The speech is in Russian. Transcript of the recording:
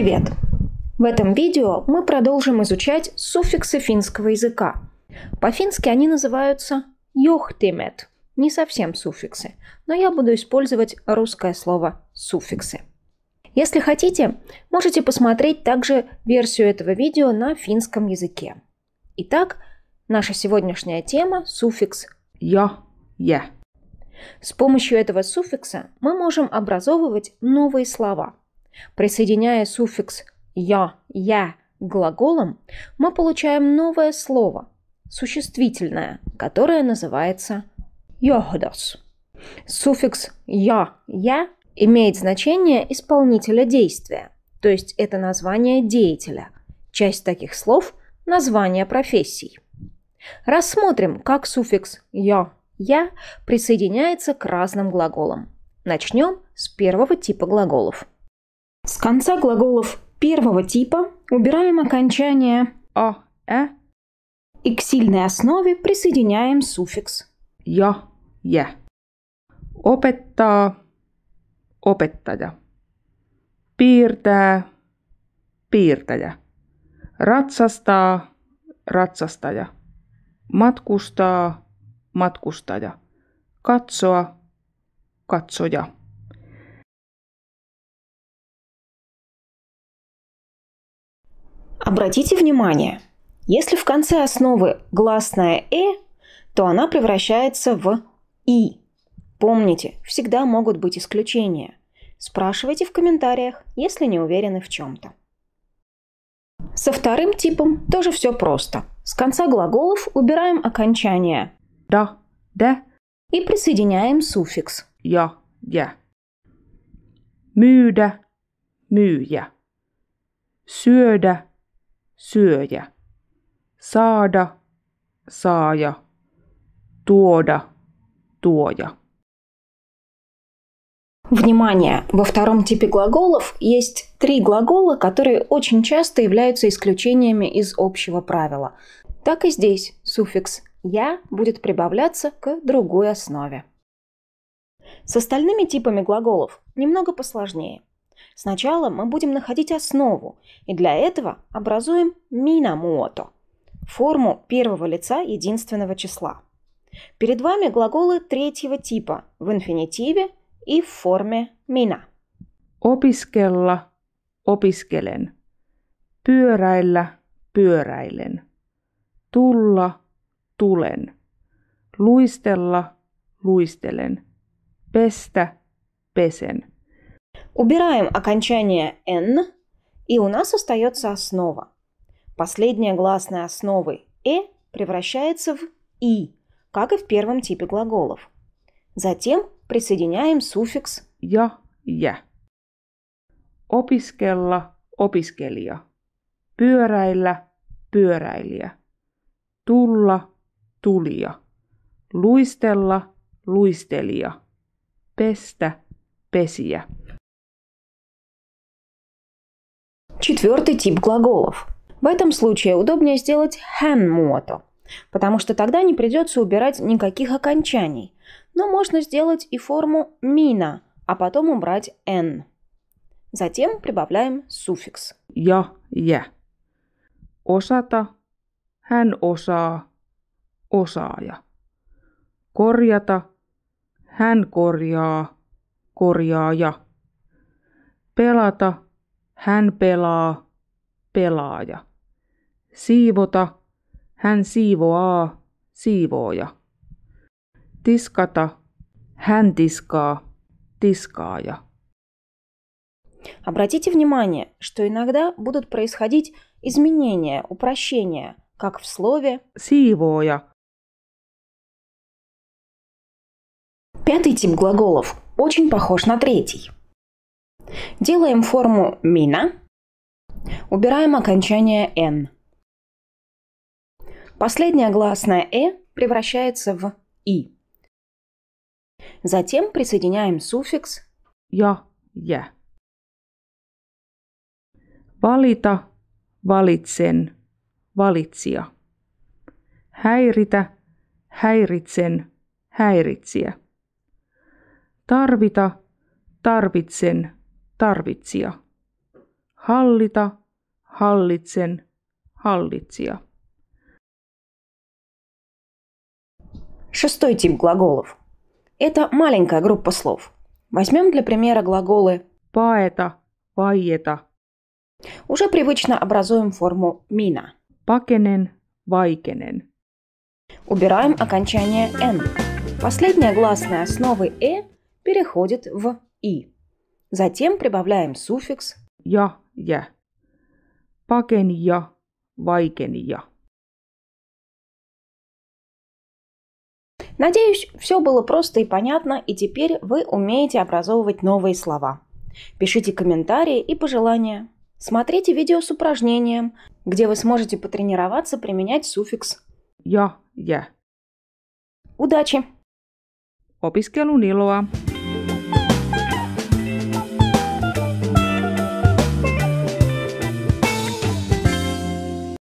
Привет! В этом видео мы продолжим изучать суффиксы финского языка. По-фински они называются «йохтимет», не совсем суффиксы, но я буду использовать русское слово «суффиксы». Если хотите, можете посмотреть также версию этого видео на финском языке. Итак, наша сегодняшняя тема – суффикс «я», «я». С помощью этого суффикса мы можем образовывать новые слова. Присоединяя суффикс «я», «я» к глаголам, мы получаем новое слово, существительное, которое называется «йохдос». Суффикс «я», «я» имеет значение исполнителя действия, то есть это название деятеля. Часть таких слов – название профессий. Рассмотрим, как суффикс «я», «я» присоединяется к разным глаголам. Начнем с первого типа глаголов. С конца глаголов первого типа убираем окончание «а», «э», и к сильной основе присоединяем суффикс «ja», «jä». Opettaa, opettaja. Piirtää, piirtäjä. Ratsastaa, ratsastaja. Matkustaa, matkustaja. Katsoa, katsoja. Обратите внимание, если в конце основы гласная «э», то она превращается в «и». Помните, всегда могут быть исключения. Спрашивайте в комментариях, если не уверены в чем-то. Со вторым типом тоже все просто. С конца глаголов убираем окончание «да», «да», и присоединяем суффикс «ja», «jä». Myydä, myyjä. Syödä, syöjä. Saada, saaja. Tuoda, tuoja. Внимание! Во втором типе глаголов есть три глагола, которые очень часто являются исключениями из общего правила. Так и здесь суффикс «я» будет прибавляться к другой основе. С остальными типами глаголов немного посложнее. Сначала мы будем находить основу, и для этого образуем минамото – форму первого лица единственного числа. Перед вами глаголы третьего типа в инфинитиве и в форме minä. Opiskella, opiskelen. Pyöräillä, pyöräilen. Tulla, tulen. Luistella, luistelen. Pestä, pesen. Убираем окончание «н», и у нас остается основа. Последняя гласная основы «э» превращается в «и», как и в первом типе глаголов. Затем присоединяем суффикс Ja, jä. Opiskella, opiskelija. Pyöräillä, pyöräilijä. Tulla, tulija. Luistella, luistelija. Pestä, pesijä. Четвертый тип глаголов. В этом случае удобнее сделать хэн-мото, потому что тогда не придется убирать никаких окончаний. Но можно сделать и форму мина, а потом убрать «н». Затем прибавляем суффикс. Ja, jä. Osata, hän osaa, osaaja. Korjata, hän korjaa, korjaaja. Pelata, hän pelaa, pelaaja. Siivota, hän siivoaa, siivooja. Tiskata, hän tiskaa, tiskaaja. Обратите внимание, что иногда будут происходить изменения, упрощения, как в слове Siivooja, Пятый тип глаголов очень похож на третий. Делаем форму «мина», убираем окончание «н». Последняя гласная «э» превращается в «и». Затем присоединяем суффикс ja, jä. Valita, valitsen, valitsija. Häiritä, häiritsen, häiritsijä. Tarvita, tarvitsen, tarvitsija. Hallita, hallitsen, hallitsija. Шестой тип глаголов. Это маленькая группа слов. Возьмем для примера глаголы Paeta, vaieta, Уже привычно образуем форму «мина». pakenen, vaikenen. Убираем окончание «н». Последняя гласная основы «э» переходит в «и». Затем прибавляем суффикс Ja, jä. Pakenija, vaikenija. Надеюсь, все было просто и понятно, и теперь вы умеете образовывать новые слова. Пишите комментарии и пожелания. Смотрите видео с упражнением, где вы сможете потренироваться применять суффикс. Ja, jä. Удачи! Opiskelun iloa!